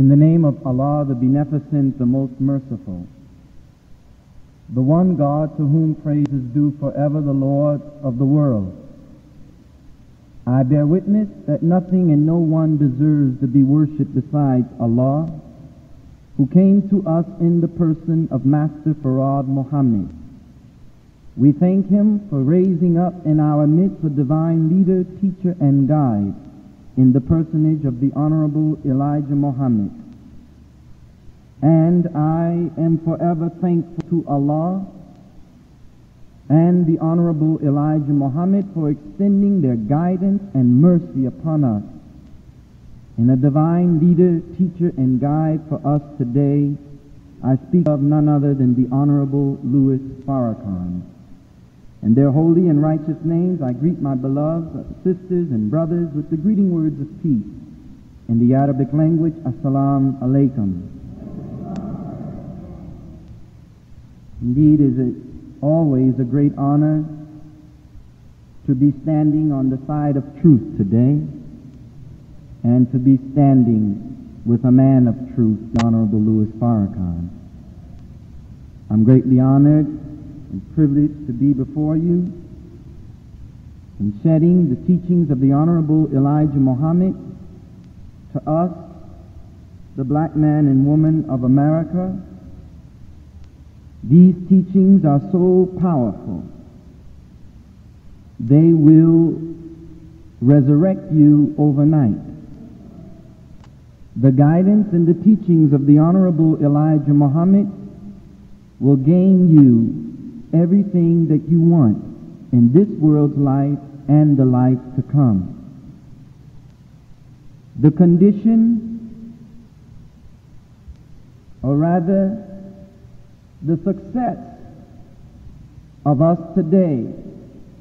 In the name of Allah, the Beneficent, the Most Merciful, the one God to whom praise is due forever, the Lord of the world. I bear witness that nothing and no one deserves to be worshipped besides Allah, who came to us in the person of Master Fard Muhammad. We thank him for raising up in our midst a divine leader, teacher, and guide in the personage of the Honorable Elijah Muhammad. And I am forever thankful to Allah and the Honorable Elijah Muhammad for extending their guidance and mercy upon us in a divine leader, teacher, and guide for us today. I speak of none other than the Honorable Louis Farrakhan. In their holy and righteous names, I greet my beloved sisters and brothers with the greeting words of peace. In the Arabic language, Assalamu alaikum. Indeed, is it always a great honor to be standing on the side of truth today and to be standing with a man of truth, the Honorable Louis Farrakhan. I'm greatly honored and privileged to be before you in shedding the teachings of the Honorable Elijah Muhammad to us, the black man and woman of America. These teachings are so powerful. They will resurrect you overnight. The guidance and the teachings of the Honorable Elijah Muhammad will gain you everything that you want in this world's life and the life to come. The condition, or rather, the success of us today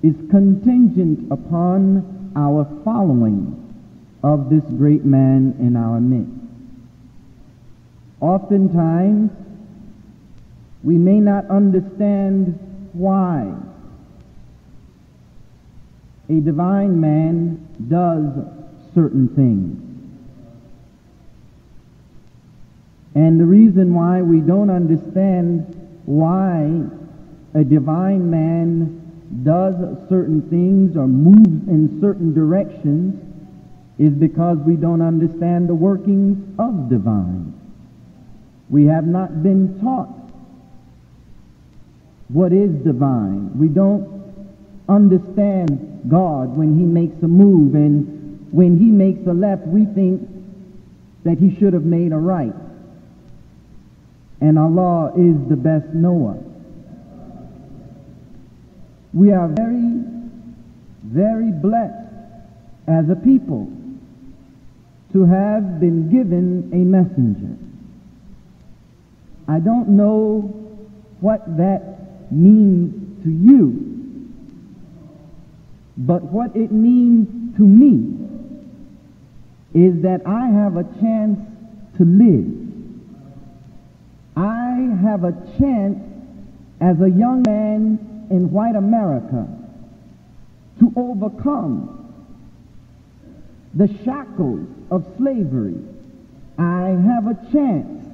is contingent upon our following of this great man in our midst. Oftentimes, we may not understand why a divine man does certain things. And the reason why we don't understand why a divine man does certain things or moves in certain directions is because we don't understand the workings of divine. We have not been taught what is divine. We don't understand God when he makes a move and when he makes a left we think that he should have made a right. And Allah is the best knower. We are very, very blessed as a people to have been given a messenger. I don't know what that means to you, but what it means to me is that I have a chance to live. I have a chance as a young man in white America to overcome the shackles of slavery. I have a chance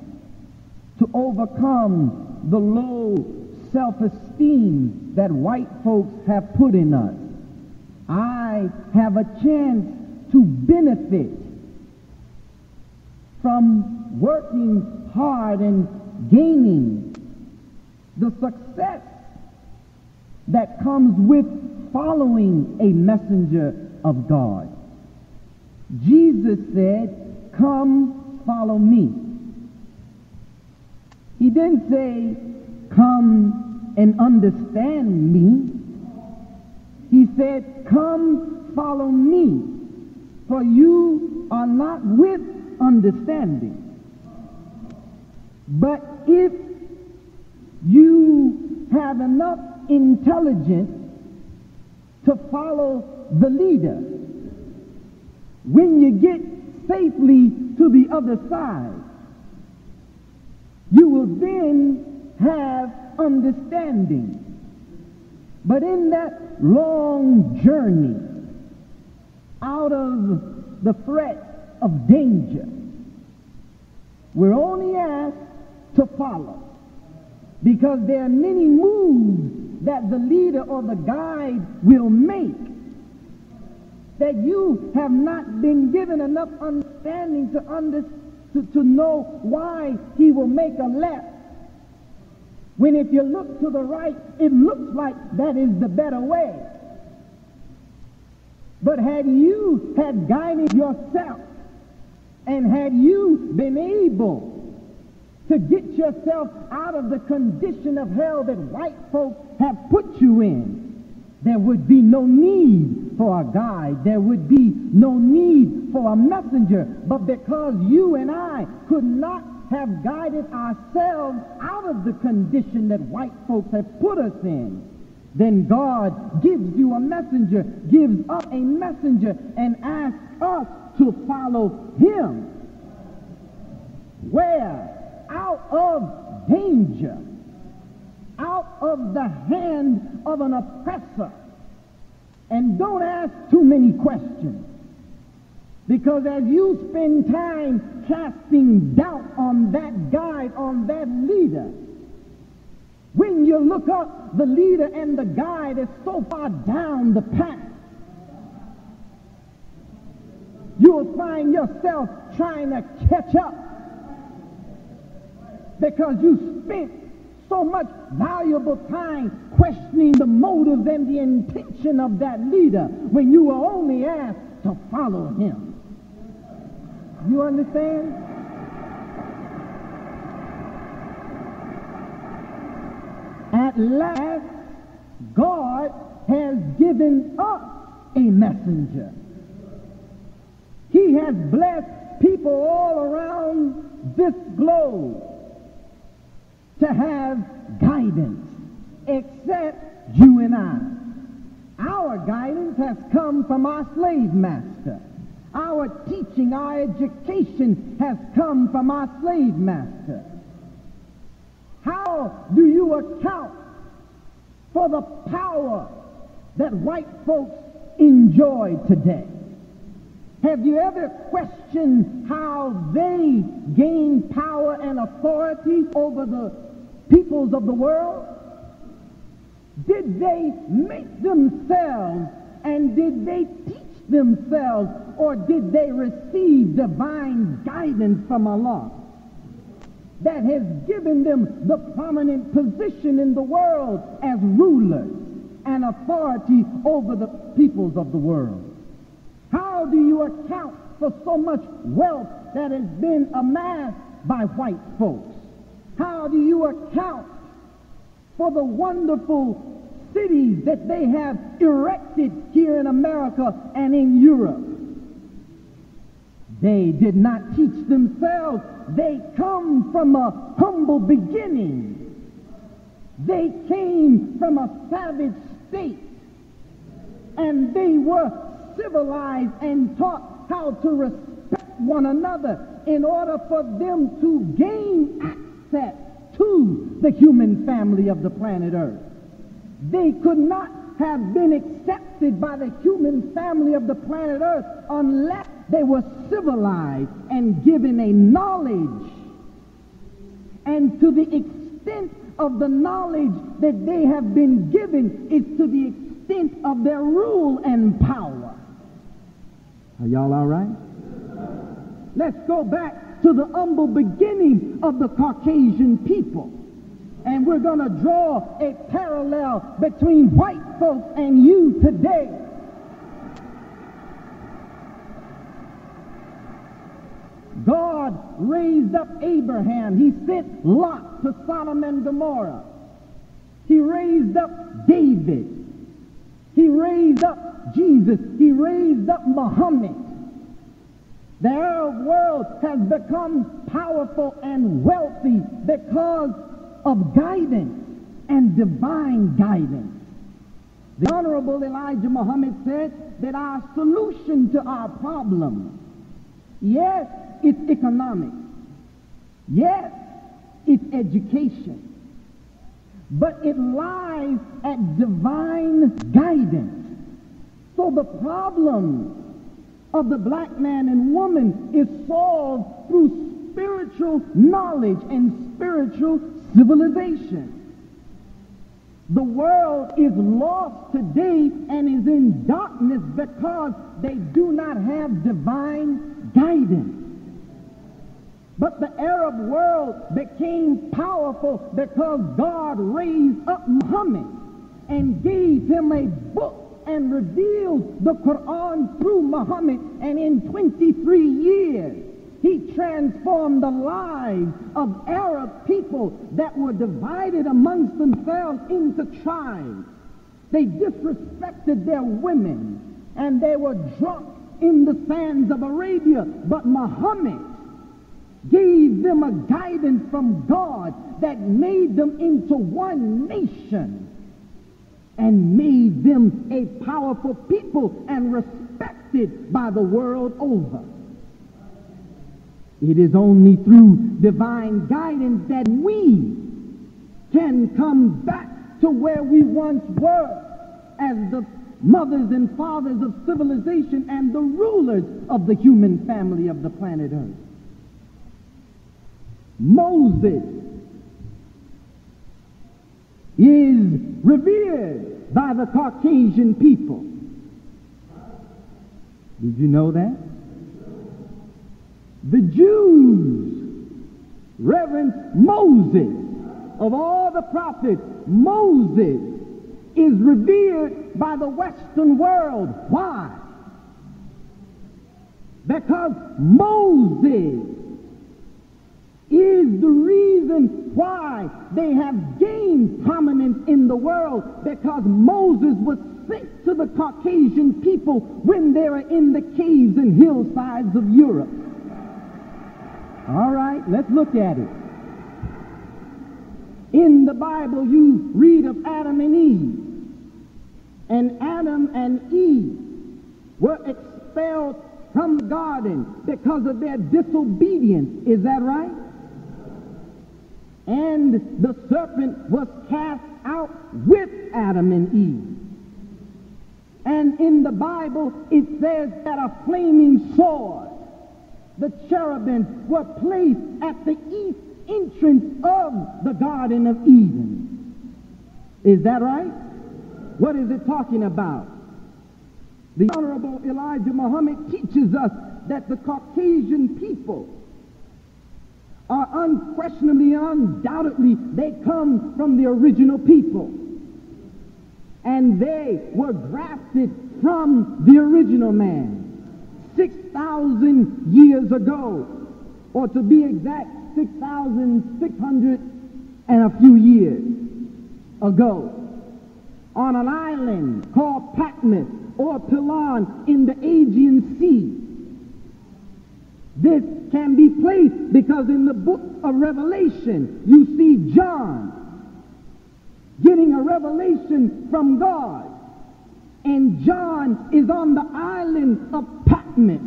to overcome the low self-esteem that white folks have put in us. I have a chance to benefit from working hard and gaining the success that comes with following a messenger of God. Jesus said, Come, follow me. He didn't say, Come and understand me. He said, Come, follow me, for you are not with understanding. But if you have enough intelligence to follow the leader, when you get safely to the other side, you will then have understanding. But in that long journey out of the threat of danger, We're only asked to follow because there are many moves that the leader or the guide will make that you have not been given enough understanding to, under, to, to know why he will make a left. When if you look to the right, it looks like that is the better way. But had you had guided yourself and had you been able to get yourself out of the condition of hell that white folks have put you in, there would be no need for a guide. There would be no need for a messenger. But because you and I could not have guided ourselves out of the condition that white folks have put us in, then God gives you a messenger, gives us a messenger, and asks us to follow him. Where? Out of danger out of the hand of an oppressor. And don't ask too many questions. Because as you spend time casting doubt on that guide, on that leader, when you look up, the leader and the guide is so far down the path. You'll find yourself trying to catch up because you spent so much valuable time questioning the motives and the intention of that leader when you were only asked to follow him. You understand? At last, God has given us a messenger. He has blessed people all around this globe to have guidance except you and I. Our guidance has come from our slave master. Our teaching, our education has come from our slave master. How do you account for the power that white folks enjoy today? Have you ever questioned how they gain power and authority over the peoples of the world? Did they make themselves and did they teach themselves or did they receive divine guidance from Allah that has given them the prominent position in the world as rulers and authority over the peoples of the world? How do you account for so much wealth that has been amassed by white folks? How do you account for the wonderful cities that they have erected here in America and in Europe? They did not teach themselves. They come from a humble beginning. They came from a savage state. And they were civilized and taught how to respect one another in order for them to gain access to the human family of the planet Earth. They could not have been accepted by the human family of the planet Earth unless they were civilized and given a knowledge. And to the extent of the knowledge that they have been given is to the extent of their rule and power. Are y'all all right? Let's go back to the humble beginning of the Caucasian people. And we're going to draw a parallel between white folks and you today. God raised up Abraham. He sent Lot to Sodom and Gomorrah. He raised up David. He raised up Jesus. He raised up Muhammad. The Arab world has become powerful and wealthy because of guidance and divine guidance. The Honorable Elijah Muhammad said that our solution to our problem, yes, it's economic. Yes, it's education. But it lies at divine guidance. So the problem of the black man and woman is solved through spiritual knowledge and spiritual civilization. The world is lost today and is in darkness because they do not have divine guidance. But the Arab world became powerful because God raised up Muhammad and gave him a book and revealed the Quran through Muhammad. And in 23 years, he transformed the lives of Arab people that were divided amongst themselves into tribes. They disrespected their women and they were drunk in the sands of Arabia. But Muhammad gave them a guidance from God that made them into one nation and made them a powerful people and respected by the world over. It is only through divine guidance that we can come back to where we once were as the mothers and fathers of civilization and the rulers of the human family of the planet Earth. Moses is revered by the Caucasian people. Did you know that? The Jews reverence Moses. Of all the prophets, Moses is revered by the Western world. Why? Because Moses is the reason why they have gained prominence in the world because Moses was sent to the Caucasian people when they were in the caves and hillsides of Europe. All right, let's look at it. In the Bible, you read of Adam and Eve. And Adam and Eve were expelled from the garden because of their disobedience. Is that right? And the serpent was cast out with Adam and Eve. And in the Bible, it says that a flaming sword the cherubim were placed at the east entrance of the Garden of Eden. Is that right? What is it talking about? The Honorable Elijah Muhammad teaches us that the Caucasian people are unquestionably, undoubtedly, they come from the original people. And they were grafted from the original man. 6,000 years ago, or to be exact, 6,600 and a few years ago, on an island called Patmos or Pelan in the Aegean Sea. This can be placed because in the book of Revelation, you see John getting a revelation from God and John is on the island of Patmos.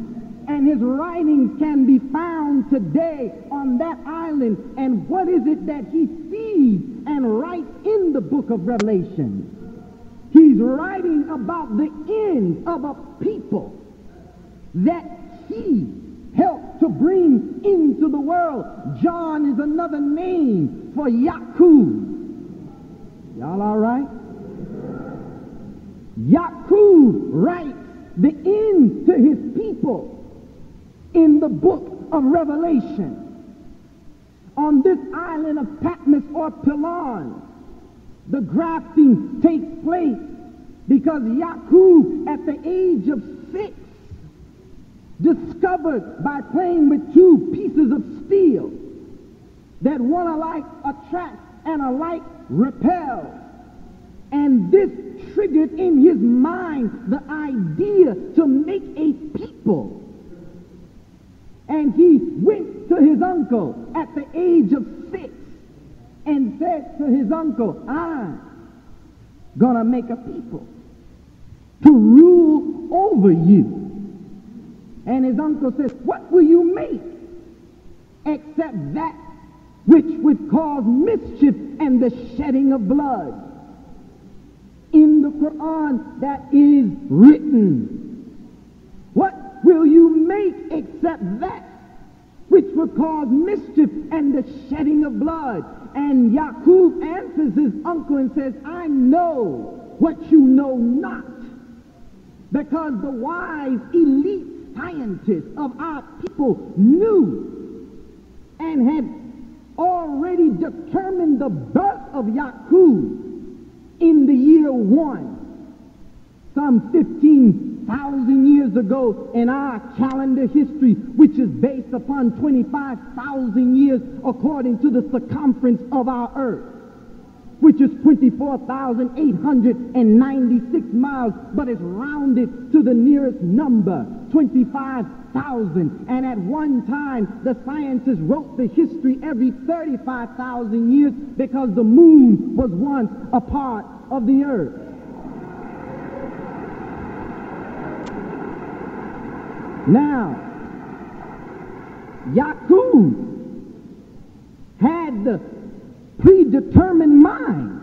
And his writings can be found today on that island. And what is it that he sees and writes in the book of Revelation? He's writing about the end of a people that he helped to bring into the world. John is another name for Yakub. Y'all all right? Yaqub writes the end to his people in the book of Revelation. On this island of Patmos or Pelan, the grafting takes place because Yaqub, at the age of six, discovered by playing with two pieces of steel that one alike attracts and alike repels. And this triggered in his mind the idea to make a people. And he went to his uncle at the age of six and said to his uncle, I'm gonna make a people to rule over you. And his uncle says, What will you make except that which would cause mischief and the shedding of blood? In the Quran that is written. What will you make except that which would cause mischief and the shedding of blood. And Yaqub answers his uncle and says, I know what you know not. Because the wise elite scientists of our people knew and had already determined the birth of Yaqub in the year one, some 15,000 years ago in our calendar history, which is based upon 25,000 years according to the circumference of our earth which is 24,896 miles, but it's rounded to the nearest number, 25,000. And at one time, the scientists wrote the history every 35,000 years because the moon was once a part of the earth. Now, Yaqub had the predetermined mind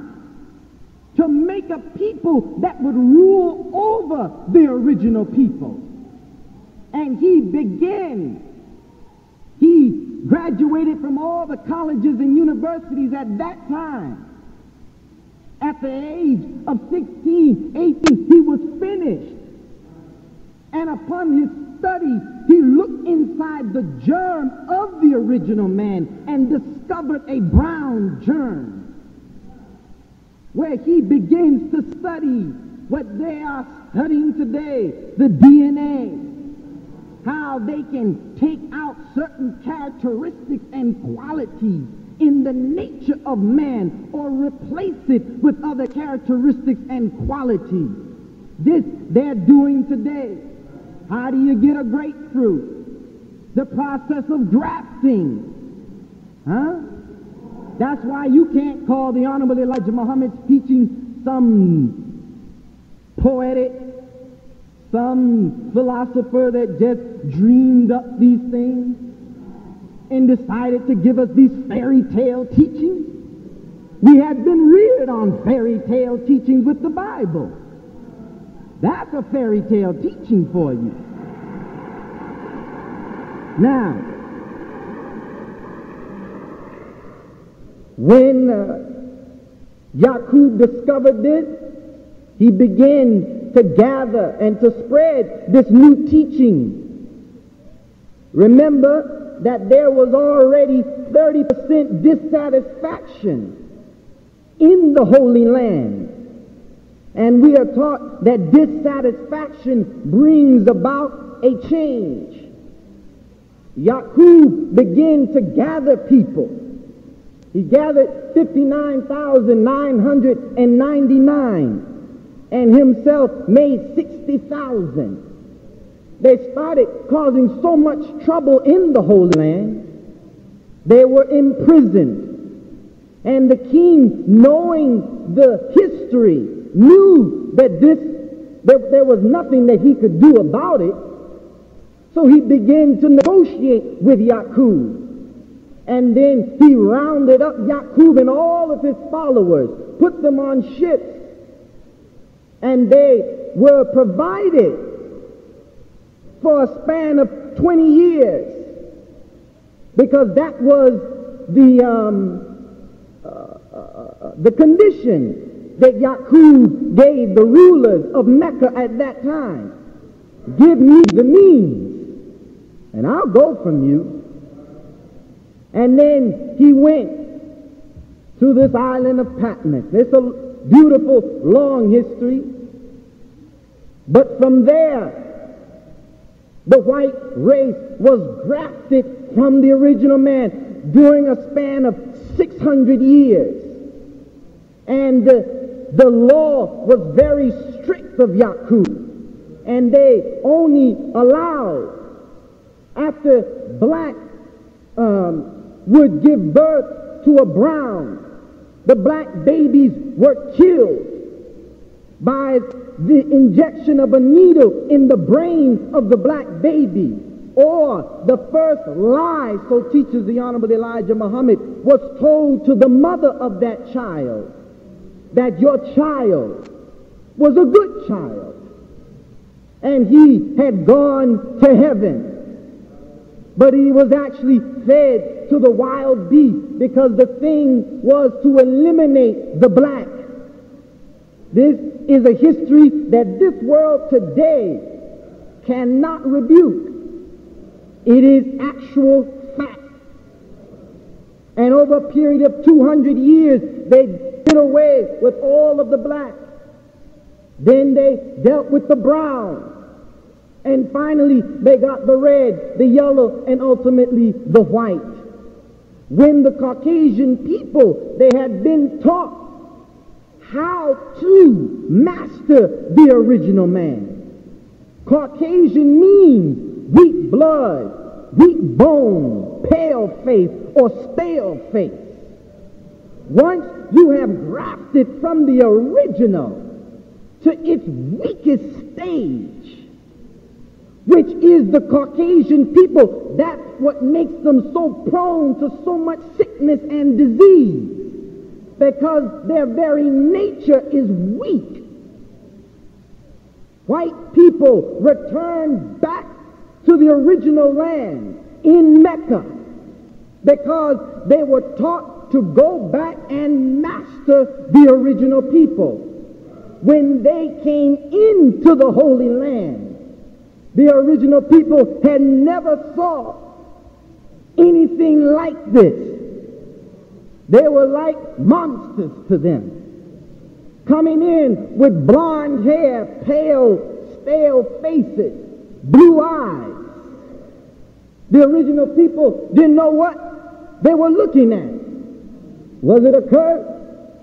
to make a people that would rule over the original people. And he began, he graduated from all the colleges and universities at that time. At the age of 16, 18, he was finished. And upon his study, he looked inside the germ of the original man and discovered a brown germ where he begins to study what they are studying today, the DNA, how they can take out certain characteristics and qualities in the nature of man or replace it with other characteristics and qualities. This they're doing today. How do you get a grapefruit? The process of grafting. Huh? That's why you can't call the Honorable Elijah Muhammad's teaching some poetic, some philosopher that just dreamed up these things and decided to give us these fairy tale teachings. We had been reared on fairy tale teachings with the Bible. That's a fairy tale teaching for you. Now, when uh, Yaqub discovered this, he began to gather and to spread this new teaching. Remember that there was already 30% dissatisfaction in the Holy Land. And we are taught that dissatisfaction brings about a change. Yaqub began to gather people. He gathered 59,999 and himself made 60,000. They started causing so much trouble in the Holy Land. They were imprisoned. And the king, knowing the history knew that this, that there was nothing that he could do about it. So he began to negotiate with Yaqub. And then he rounded up Yaqub and all of his followers, put them on ships, and they were provided for a span of 20 years because that was the, um, uh, uh, uh, the condition that Yaqub gave the rulers of Mecca at that time. Give me the means, and I'll go from you. And then he went to this island of Patmos. It's a beautiful, long history. But from there, the white race was grafted from the original man during a span of 600 years. And uh, the law was very strict of Yaqub, and they only allowed after black um, would give birth to a brown, the black babies were killed by the injection of a needle in the brain of the black baby. Or the first lie, so teaches the Honorable Elijah Muhammad, was told to the mother of that child that your child was a good child and he had gone to heaven. but he was actually fed to the wild beast because the thing was to eliminate the black. This is a history that this world today cannot rebuke. It is actual fact. And over a period of 200 years, they did away with all of the black. Then they dealt with the brown. And finally, they got the red, the yellow, and ultimately the white. When the Caucasian people, they had been taught how to master the original man. Caucasian means weak blood, weak bone, pale face, or stale face. Once you have grafted from the original to its weakest stage, which is the Caucasian people, that's what makes them so prone to so much sickness and disease because their very nature is weak. White people return back to the original land in Mecca because they were taught to go back and master the original people. When they came into the Holy Land, the original people had never saw anything like this. They were like monsters to them. Coming in with blonde hair, pale, stale faces, blue eyes. The original people didn't know what they were looking at. Was it a curse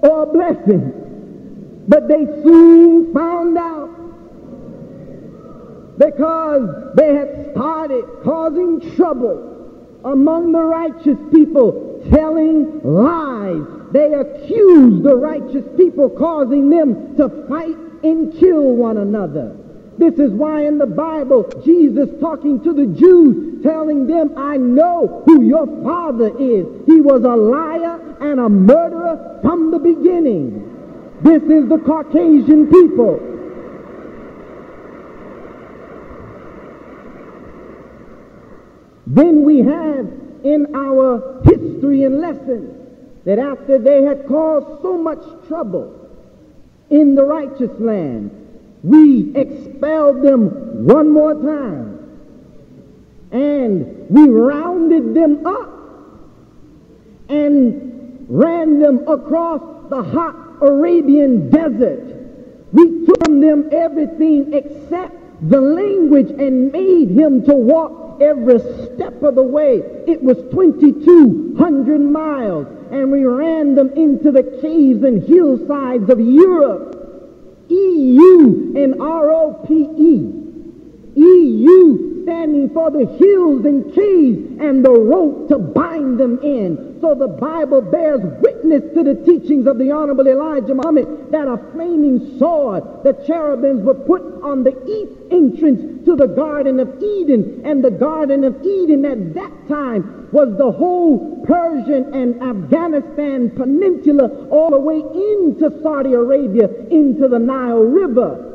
or a blessing? But they soon found out because they had started causing trouble among the righteous people, telling lies. They accuse the righteous people, causing them to fight and kill one another. This is why in the Bible, Jesus talking to the Jews, telling them, I know who your father is. He was a liar and a murderer from the beginning. This is the Caucasian people. Then we have in our history and lesson that after they had caused so much trouble in the righteous land, we expelled them one more time. And we rounded them up and ran them across the hot Arabian desert. We took from them everything except the language and made him to walk every step of the way. It was 2,200 miles, and we ran them into the caves and hillsides of Europe. EU and R-O-P-E. EU standing for the hills and caves and the rope to bind them in. So the Bible bears witness to the teachings of the Honorable Elijah Muhammad that a flaming sword, the cherubims were put on the east entrance to the Garden of Eden. And the Garden of Eden at that time was the whole Persian and Afghanistan peninsula all the way into Saudi Arabia, into the Nile River.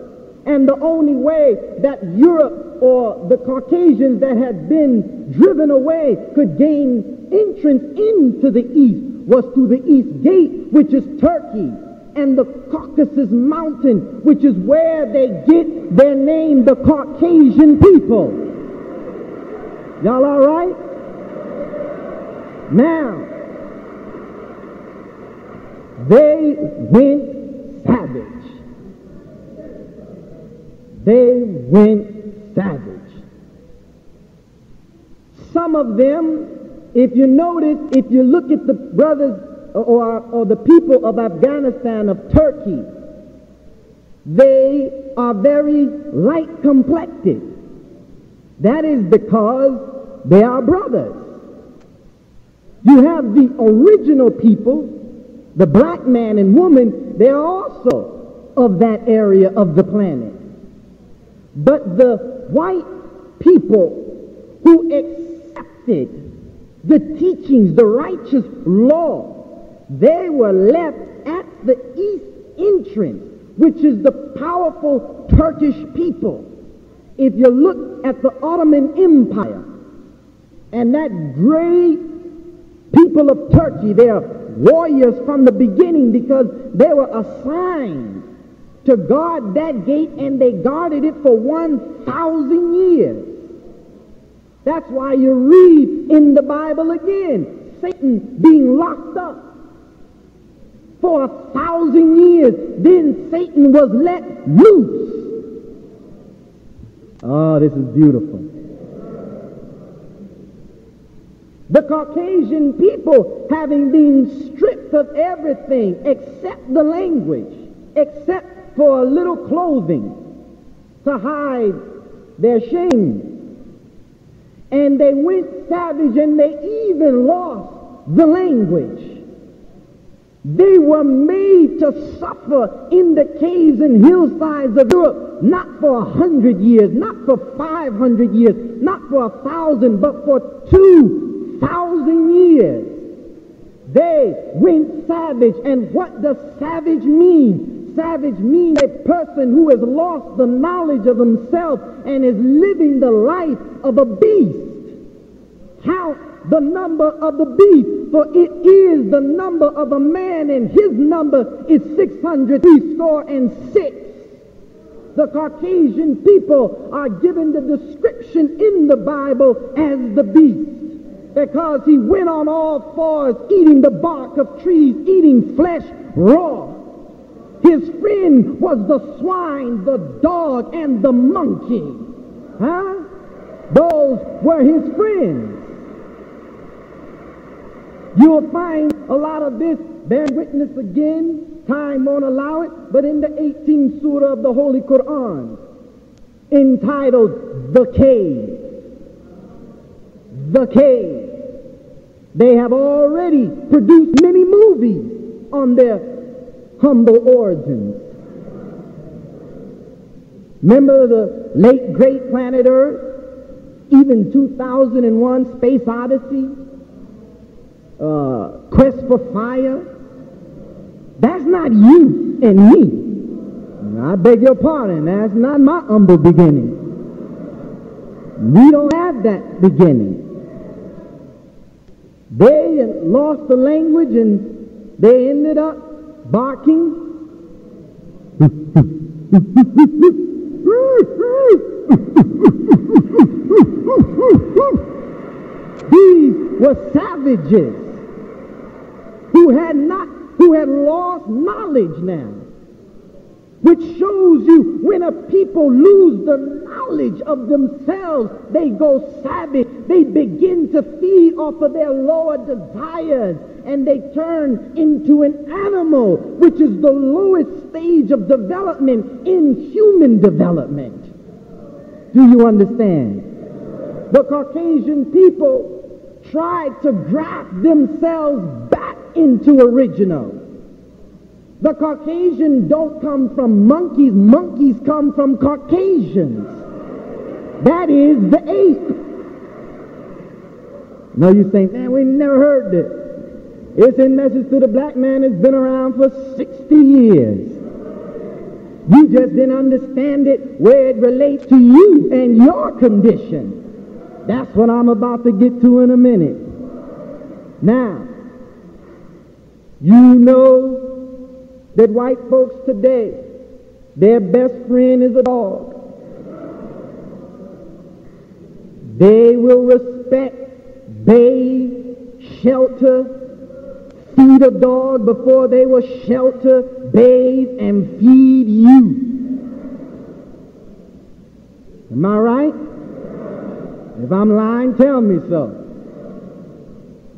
And the only way that Europe or the Caucasians that had been driven away could gain entrance into the east was through the east gate, which is Turkey, and the Caucasus Mountain, which is where they get their name, the Caucasian people. Y'all all right? Now, they went savage. They went savage. Some of them if you notice, if you look at the brothers or, or the people of Afghanistan, of Turkey, they are very light complected. That is because they are brothers. You have the original people, the black man and woman, they are also of that area of the planet. But the white people who accepted the teachings, the righteous law, they were left at the east entrance, which is the powerful Turkish people. If you look at the Ottoman Empire, And that great people of Turkey, they're warriors from the beginning because they were assigned to guard that gate and they guarded it for 1,000 years. That's why you read in the Bible again, Satan being locked up for a thousand years. Then Satan was let loose. Oh, this is beautiful. The Caucasian people, having been stripped of everything except the language, except for a little clothing to hide their shame. And they went savage and they even lost the language. They were made to suffer in the caves and hillsides of Europe, not for a hundred years, not for five hundred years, not for a thousand, but for two thousand years. They went savage. And what does savage mean? Savage means a person who has lost the knowledge of himself and is living the life of a beast. Count the number of the beast, for it is the number of a man, and his number is 600 score and six. The Caucasian people are given the description in the Bible as the beast because he went on all fours eating the bark of trees, eating flesh raw. His friend was the swine, the dog, and the monkey. Huh? Those were his friends. You'll find a lot of this, bear witness again, time won't allow it, but in the 18th surah of the Holy Quran, entitled The Cave. The Cave. They have already produced many movies on their humble origins. Remember the late great planet Earth? Even 2001 Space Odyssey? uh, quest for fire, that's not you and me. I beg your pardon, that's not my humble beginning. We don't have that beginning. They lost the language and they ended up barking. These were savages who had not, who had lost knowledge now. Which shows you when a people lose the knowledge of themselves, they go savage. They begin to feed off of their lower desires and they turn into an animal, which is the lowest stage of development in human development. Do you understand? The Caucasian people tried to graft themselves back into original. The Caucasian don't come from monkeys. Monkeys come from Caucasians. That is the ape. No, you say, man, we never heard this. It's in message to the black man that's been around for 60 years. You just didn't understand it where it relates to you and your condition. That's what I'm about to get to in a minute. Now, you know that white folks today, their best friend is a dog. They will respect, bathe, shelter, feed a dog before they will shelter, bathe, and feed you. Am I right? If I'm lying, tell me so.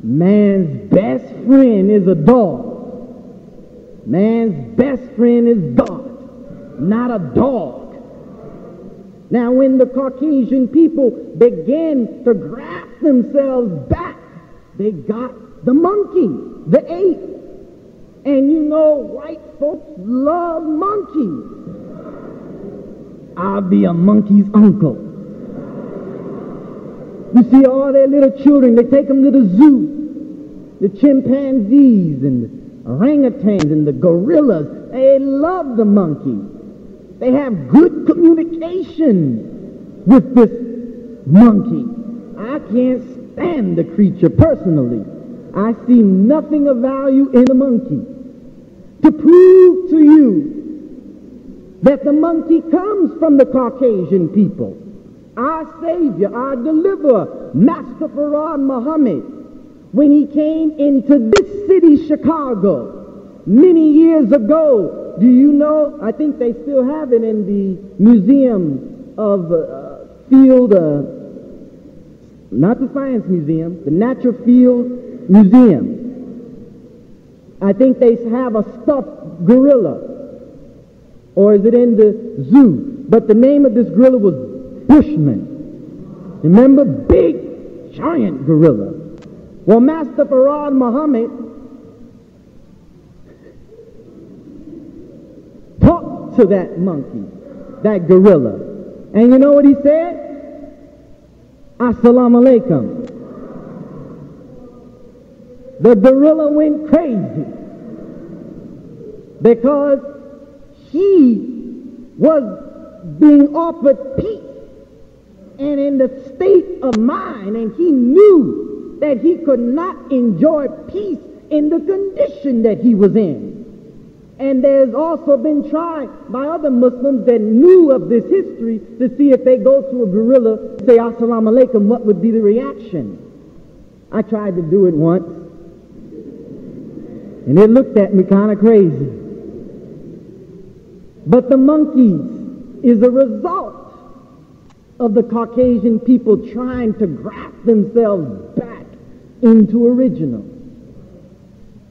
Man's best friend is a dog. Man's best friend is God, not a dog. Now, when the Caucasian people began to graft themselves back, they got the monkey, the ape. And you know, white folks love monkeys. I'll be a monkey's uncle. You see all their little children, they take them to the zoo. The chimpanzees and the orangutans and the gorillas, they love the monkey. They have good communication with this monkey. I can't stand the creature personally. I see nothing of value in a monkey. To prove to you that the monkey comes from the Caucasian people, our Savior, our deliverer, Master Fard Muhammad, when he came into this city, Chicago, many years ago, do you know? I think they still have it in the Museum of uh, Field, uh, not the Science Museum, the Natural Field Museum. I think they have a stuffed gorilla. Or is it in the zoo? But the name of this gorilla was Bushman. Remember? Big, giant gorilla. Well, Master Fard Muhammad to that monkey, that gorilla. And you know what he said? Assalamu alaikum. The gorilla went crazy because he was being offered peace and in the state of mind, and he knew that he could not enjoy peace in the condition that he was in. And there's also been tried by other Muslims that knew of this history to see if they go to a gorilla, say Assalamu alaikum, what would be the reaction? I tried to do it once, and it looked at me kind of crazy. But the monkeys is a result of the Caucasian people trying to graft themselves back into original.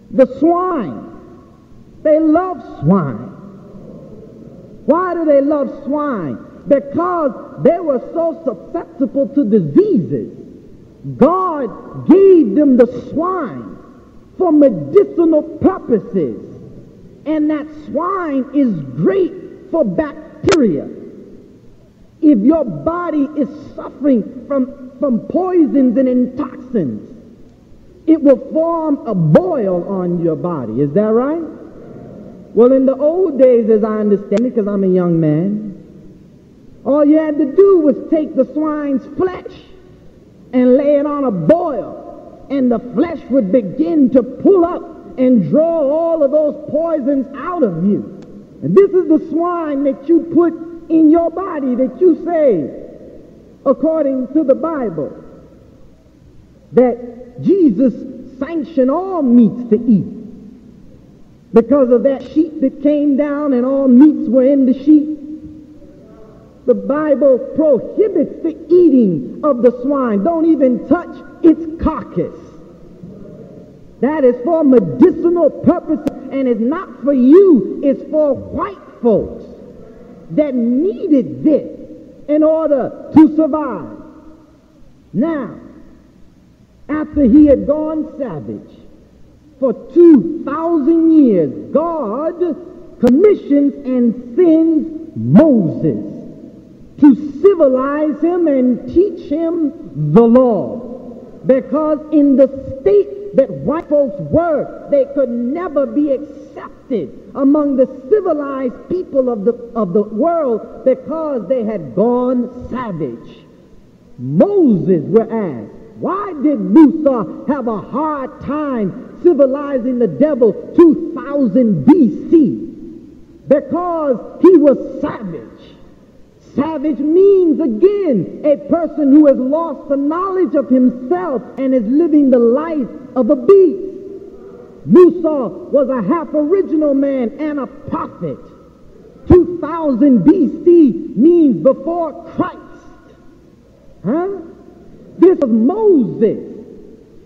The swine, they love swine. Why do they love swine? Because they were so susceptible to diseases. God gave them the swine for medicinal purposes. And that swine is great for bacteria if your body is suffering from, from poisons and toxins, it will form a boil on your body. Is that right? Well, in the old days, as I understand it, because I'm a young man, all you had to do was take the swine's flesh and lay it on a boil, and the flesh would begin to pull up and draw all of those poisons out of you. And this is the swine that you put in your body that you say, according to the Bible, that Jesus sanctioned all meats to eat. Because of that sheep that came down and all meats were in the sheep. The Bible prohibits the eating of the swine. Don't even touch its carcass. That is for medicinal purposes and it's not for you, it's for white folks that needed this in order to survive. Now, after he had gone savage for 2,000 years, God commissions and sends Moses to civilize him and teach him the law. Because in the state that white folks were, they could never be accepted among the civilized people of the, of the world because they had gone savage. Moses were asked, why did Musa have a hard time civilizing the devil 2000 BC? Because he was savage. Savage means, again, a person who has lost the knowledge of himself and is living the life of a beast. Musa was a half original man and a prophet. 2000 BC means before Christ. Huh? This was Moses.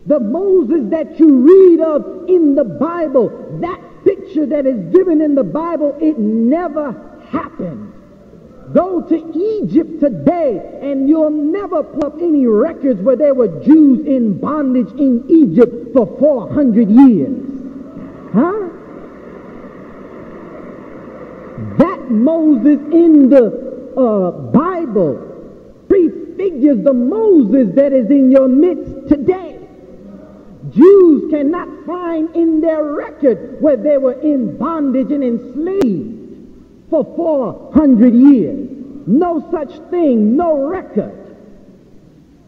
The Moses that you read of in the Bible, that picture that is given in the Bible, it never happened. Go to Egypt today and you'll never pull up any records where there were Jews in bondage in Egypt for 400 years. Huh? That Moses in the uh, Bible prefigures the Moses that is in your midst today. Jews cannot find in their record where they were in bondage and enslaved for 400 years. No such thing, no record.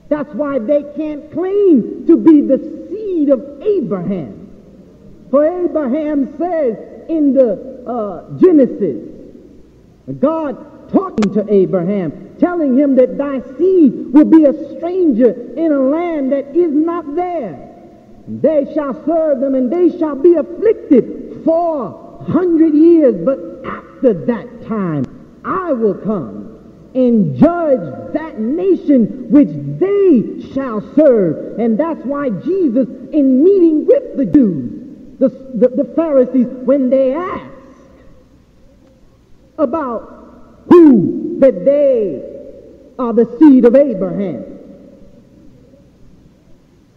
That's why they can't claim to be the seed of Abraham. For Abraham says in the uh, Genesis, God talking to Abraham, telling him that thy seed will be a stranger in a land that is not there. They shall serve them and they shall be afflicted four hundred years, but after that time I will come and judge that nation which they shall serve. And that's why Jesus, in meeting with the Jews, the, the, the Pharisees, when they ask about who that they are the seed of Abraham.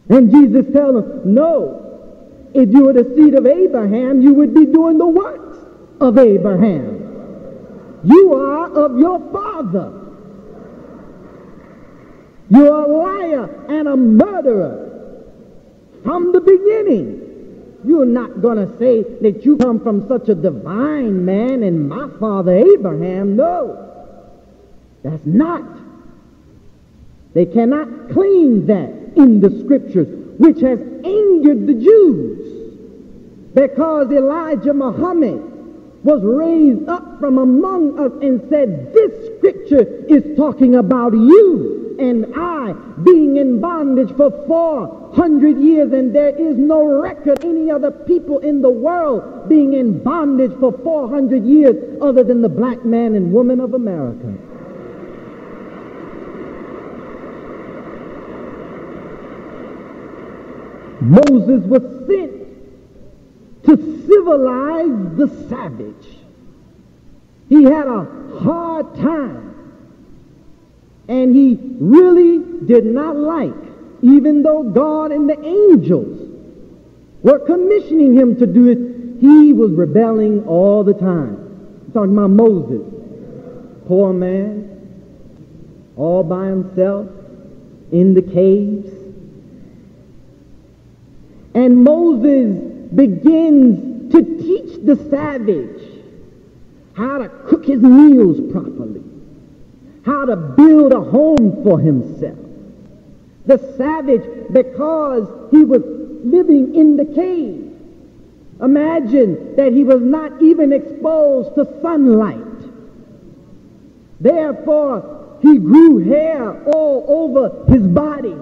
And Jesus tells them, no, if you were the seed of Abraham, you would be doing the works of Abraham. You are of your father. You're a liar and a murderer from the beginning. You're not going to say that you come from such a divine man and my father Abraham. No. That's not. They cannot claim that in the scriptures, which has angered the Jews because Elijah Muhammad was raised up from among us and said, This scripture is talking about you and I being in bondage for 400 years, and there is no record any other people in the world being in bondage for 400 years other than the black man and woman of America. Moses was sent to civilize the savage. He had a hard time. And he really did not like, even though God and the angels were commissioning him to do it, he was rebelling all the time. I'm talking about Moses. Poor man, all by himself in the caves. And Moses begins to teach the savage how to cook his meals properly, how to build a home for himself. The savage, because he was living in the cave, imagine that he was not even exposed to sunlight. Therefore, he grew hair all over his body.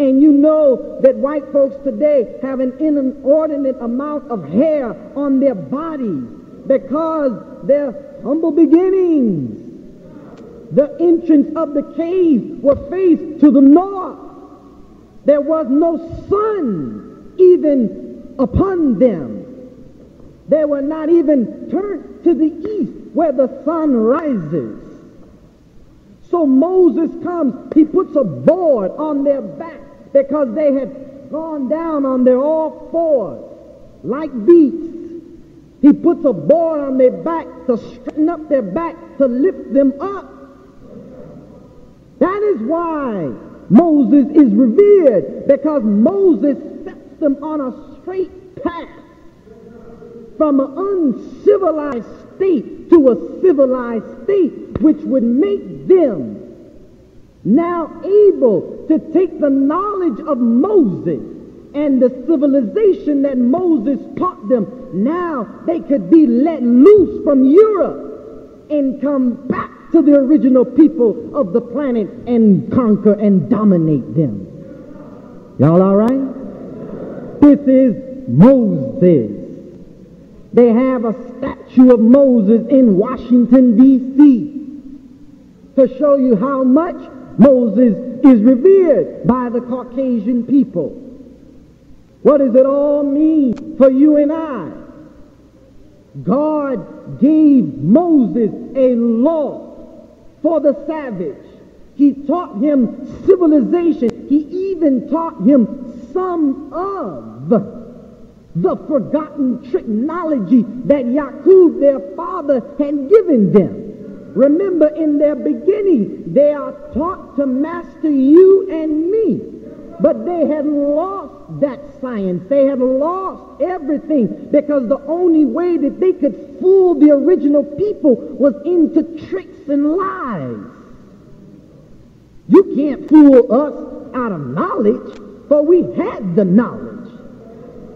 And you know that white folks today have an inordinate amount of hair on their bodies because their humble beginnings. The entrance of the cave were faced to the north. There was no sun even upon them. They were not even turned to the east where the sun rises. So Moses comes, he puts a board on their back because they had gone down on their all fours like beasts. He puts a board on their back to straighten up their back to lift them up. That is why Moses is revered because Moses sets them on a straight path from an uncivilized state to a civilized state, which would make them now able to take the knowledge of Moses and the civilization that Moses taught them, now they could be let loose from Europe and come back to the original people of the planet and conquer and dominate them. Y'all all right? This is Moses. They have a statue of Moses in Washington, D.C. to show you how much Moses is revered by the Caucasian people. What does it all mean for you and I? God gave Moses a law for the savage. He taught him civilization. He even taught him some of the forgotten technology that Yaqub, their father, had given them. Remember, in their beginning, they are taught to master you and me. But they had lost that science. They had lost everything because the only way that they could fool the original people was into tricks and lies. You can't fool us out of knowledge, for we had the knowledge.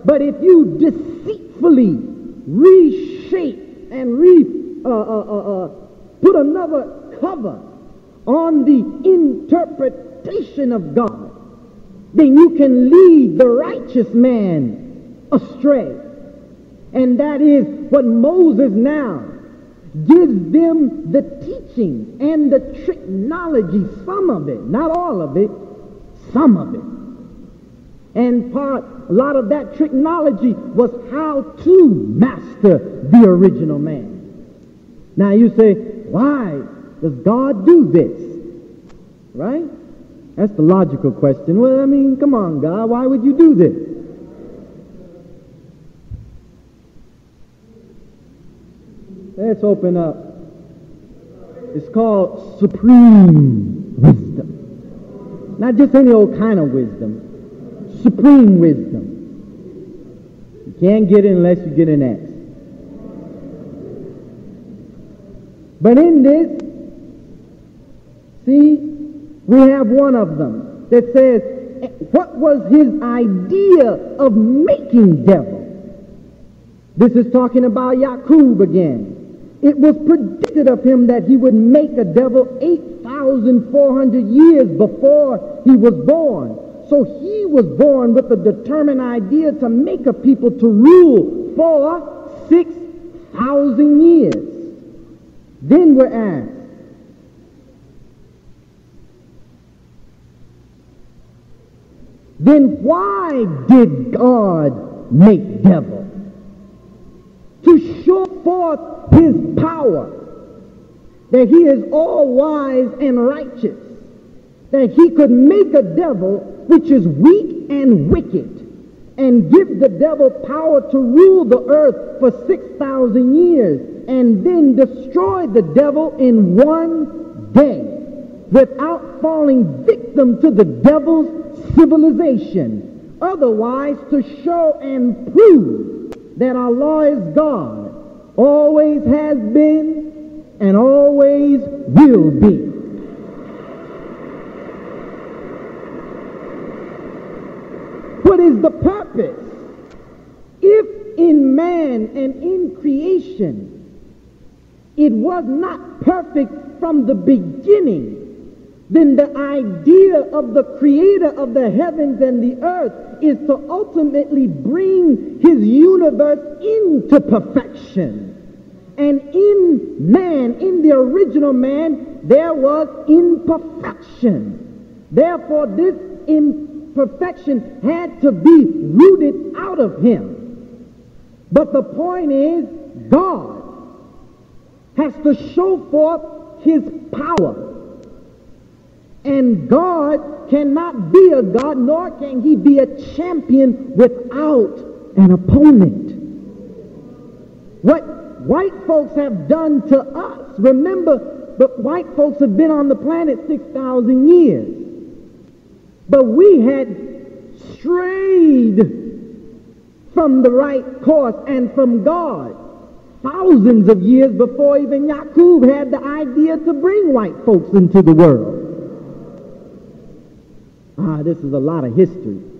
But if you deceitfully reshape and re, uh, uh, uh, uh put another cover on the interpretation of God, then you can lead the righteous man astray. And that is what Moses now gives them the teaching and the technology, some of it, not all of it, some of it. And part, a lot of that technology was how to master the original man. Now you say, why does God do this? Right? That's the logical question. Well, I mean, come on, God, why would you do this? Let's open up. It's called supreme wisdom. Not just any old kind of wisdom. Supreme wisdom. You can't get it unless you get an X. But in this, see, we have one of them that says, what was his idea of making devil? This is talking about Yaqub again. It was predicted of him that he would make a devil 8,400 years before he was born. So he was born with a determined idea to make a people to rule for 6,000 years. Then we're asked, then why did God make devil? To show forth his power, that he is all wise and righteous, that he could make a devil which is weak and wicked, and give the devil power to rule the earth for 6,000 years, and then destroy the devil in one day without falling victim to the devil's civilization. Otherwise, to show and prove that our Lord is God always has been, and always will be. What is the purpose? If in man and in creation it was not perfect from the beginning, then the idea of the creator of the heavens and the earth is to ultimately bring his universe into perfection. And in man, in the original man, there was imperfection. Therefore, this imperfection had to be rooted out of him. But the point is, God has to show forth his power. And God cannot be a God, nor can he be a champion without an opponent. What white folks have done to us. Remember, but white folks have been on the planet 6,000 years. But we had strayed from the right course and from God thousands of years before even Yaqub had the idea to bring white folks into the world. Ah, this is a lot of history.